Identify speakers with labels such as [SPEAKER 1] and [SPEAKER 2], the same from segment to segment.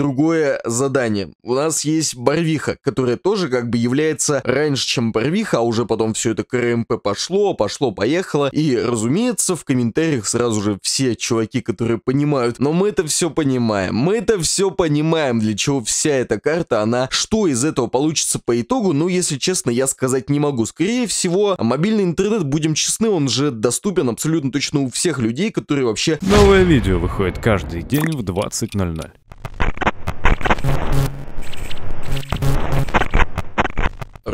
[SPEAKER 1] другое задание. У нас есть Барвиха, которая тоже как бы является раньше, чем Барвиха, а уже потом все это КРМП пошло, пошло, поехало. И, разумеется, в комментариях сразу же все чуваки, которые понимают, но мы это все понимаем, мы это все понимаем, для чего вся эта карта, она, что из этого получится по итогу, ну, если честно, я сказать не могу. Скорее всего, мобильный интернет, будем честны, он же доступен абсолютно точно у всех людей, которые вообще...
[SPEAKER 2] Новое видео выходит каждый день в 20.00.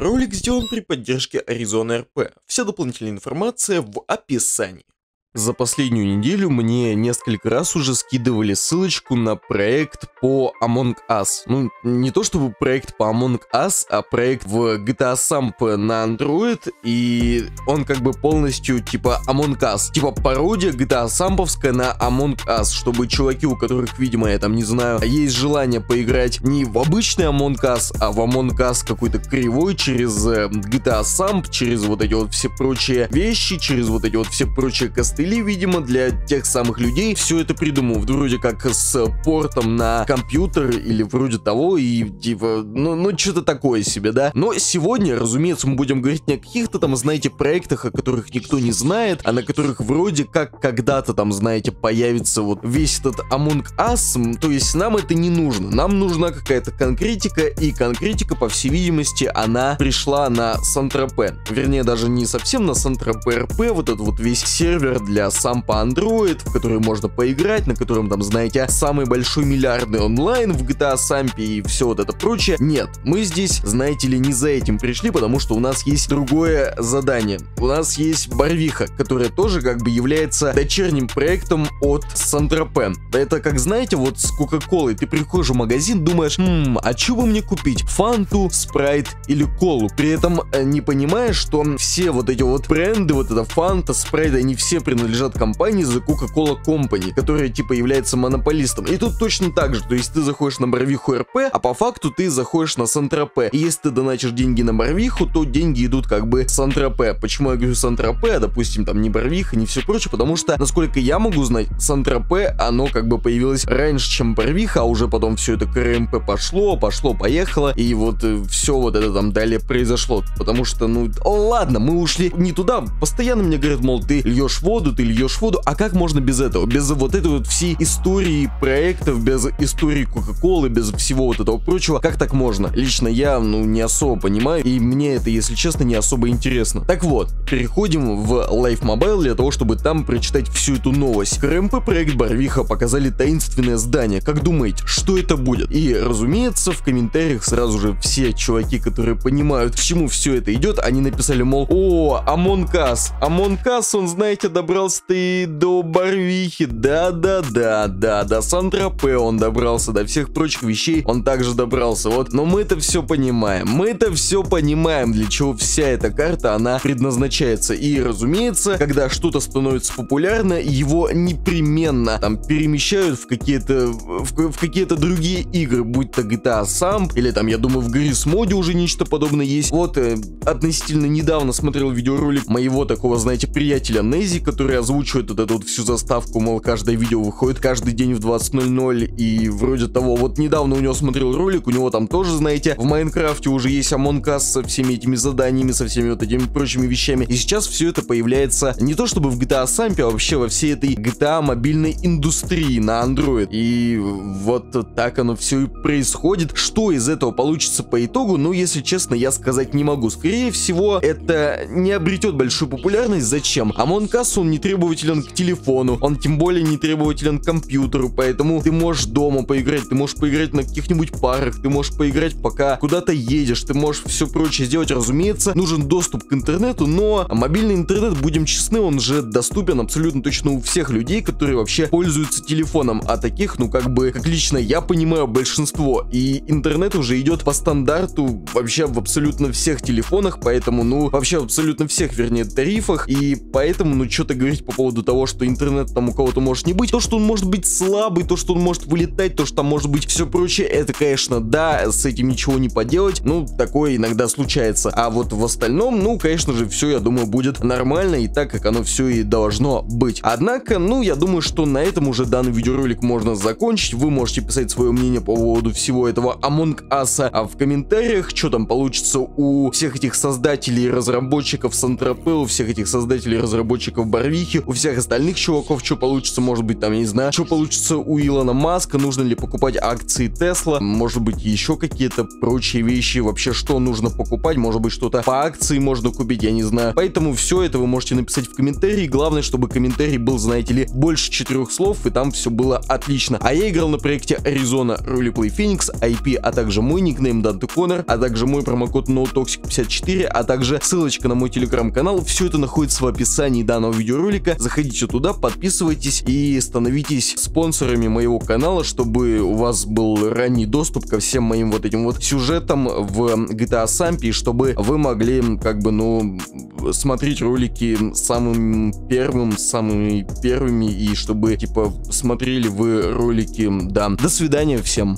[SPEAKER 1] Ролик сделан при поддержке Arizona RP. Вся дополнительная информация в описании. За последнюю неделю мне несколько раз уже скидывали ссылочку на проект по Among Us. Ну, не то чтобы проект по Among Us, а проект в GTA Samp на Android, и он как бы полностью типа Among Us. Типа пародия GTA Самповская на Among Us, чтобы чуваки, у которых, видимо, я там не знаю, есть желание поиграть не в обычный Among Us, а в Among Us какой-то кривой через э, GTA Samp, через вот эти вот все прочие вещи, через вот эти вот все прочие костыли, или, видимо, для тех самых людей все это придумал. Вроде как с портом на компьютер или вроде того, и типа, ну, ну что-то такое себе, да? Но сегодня, разумеется, мы будем говорить не о каких-то там, знаете, проектах, о которых никто не знает, а на которых вроде как когда-то там, знаете, появится вот весь этот Among Us, то есть нам это не нужно. Нам нужна какая-то конкретика, и конкретика, по всей видимости, она пришла на Сантропе. Вернее, даже не совсем на Сантропе РП, вот этот вот весь сервер для для сам по Android, в который можно поиграть, на котором там, знаете, самый большой миллиардный онлайн в GTA Samp и все вот это прочее. Нет, мы здесь, знаете ли, не за этим пришли, потому что у нас есть другое задание. У нас есть Барвиха, которая тоже как бы является дочерним проектом от Сантропен. Это как, знаете, вот с Кока-Колой. Ты приходишь в магазин, думаешь, хм, а что бы мне купить? Фанту, Спрайт или Колу? При этом э, не понимаешь, что все вот эти вот бренды, вот это Фанта, Спрайт, они все принадлежат принадлежат компании The Coca-Cola Company, которая типа является монополистом. И тут точно так же, то есть ты заходишь на Барвиху РП, а по факту ты заходишь на Сантропе. И если ты донатишь деньги на Барвиху, то деньги идут как бы Сантропе. Почему я говорю Сантропе, а допустим там не Барвиха, не все прочее, потому что, насколько я могу знать, Сантропе, оно как бы появилось раньше, чем Барвиха, а уже потом все это КРМП пошло, пошло, поехало, и вот э, все вот это там далее произошло. Потому что, ну, ладно, мы ушли не туда, постоянно мне говорят, мол, ты льешь воду, ты льешь воду, а как можно без этого? Без вот этой вот всей истории проектов, без истории Кока-Колы, без всего вот этого прочего, как так можно? Лично я, ну, не особо понимаю, и мне это, если честно, не особо интересно. Так вот, переходим в Life Mobile для того, чтобы там прочитать всю эту новость. КРМП проект Барвиха показали таинственное здание. Как думаете, что это будет? И, разумеется, в комментариях сразу же все чуваки, которые понимают, к чему все это идет, они написали, мол, о. Among Us, он, знаете, добрал ты до Барвихи, да-да-да, да, до Сан-Тропе он добрался, до всех прочих вещей он также добрался, вот. Но мы это все понимаем, мы это все понимаем, для чего вся эта карта, она предназначается. И, разумеется, когда что-то становится популярно, его непременно там перемещают в какие-то в, в какие-то другие игры, будь то GTA Samp, или там, я думаю, в Gris моде уже нечто подобное есть. Вот, э, относительно недавно смотрел видеоролик моего такого, знаете, приятеля Нези, который которые озвучивают вот эту вот всю заставку, мол, каждое видео выходит каждый день в 20.00, и вроде того, вот недавно у него смотрел ролик, у него там тоже, знаете, в Майнкрафте уже есть Among Us со всеми этими заданиями, со всеми вот этими прочими вещами, и сейчас все это появляется не то чтобы в GTA Samp, а вообще во всей этой GTA мобильной индустрии на Android, и вот так оно все и происходит. Что из этого получится по итогу, ну, если честно, я сказать не могу. Скорее всего, это не обретет большую популярность. Зачем? Among Us, он не требователен к телефону, он тем более не требователен к компьютеру, поэтому ты можешь дома поиграть, ты можешь поиграть на каких-нибудь парах, ты можешь поиграть пока куда-то едешь, ты можешь все прочее сделать, разумеется, нужен доступ к интернету, но мобильный интернет, будем честны, он же доступен абсолютно точно у всех людей, которые вообще пользуются телефоном, а таких, ну как бы, как лично я понимаю, большинство, и интернет уже идет по стандарту вообще в абсолютно всех телефонах, поэтому, ну, вообще в абсолютно всех, вернее, тарифах, и поэтому, ну, что-то говорить по поводу того, что интернет там у кого-то может не быть. То, что он может быть слабый, то, что он может вылетать, то, что там может быть все прочее, это, конечно, да, с этим ничего не поделать. Ну, такое иногда случается. А вот в остальном, ну, конечно же, все, я думаю, будет нормально и так, как оно все и должно быть. Однако, ну, я думаю, что на этом уже данный видеоролик можно закончить. Вы можете писать свое мнение по поводу всего этого Among Us а в комментариях, что там получится у всех этих создателей разработчиков Сантропе, у всех этих создателей разработчиков Барвихи, у всех остальных чуваков, что получится, может быть, там, я не знаю, что получится у Илона Маска, нужно ли покупать акции Тесла, может быть, еще какие-то прочие вещи, вообще, что нужно покупать, может быть, что-то по акции можно купить, я не знаю. Поэтому все это вы можете написать в комментарии, главное, чтобы комментарий был, знаете ли, больше четырех слов, и там все было отлично. А я играл на проекте Arizona Roleplay Phoenix, IP, а также мой никнейм Данте Коннор, а также мой промокод NoToxic54, а также ссылочка на мой телеграм-канал. Все это находится в описании данного видеоролика. Заходите туда, подписывайтесь и становитесь спонсорами моего канала, чтобы у вас был ранний доступ ко всем моим вот этим вот сюжетам в GTA Sampi, чтобы вы могли как бы, ну, смотреть ролики самым первым, самыми первыми, и чтобы, типа, смотрели вы ролики, да. До свидания всем.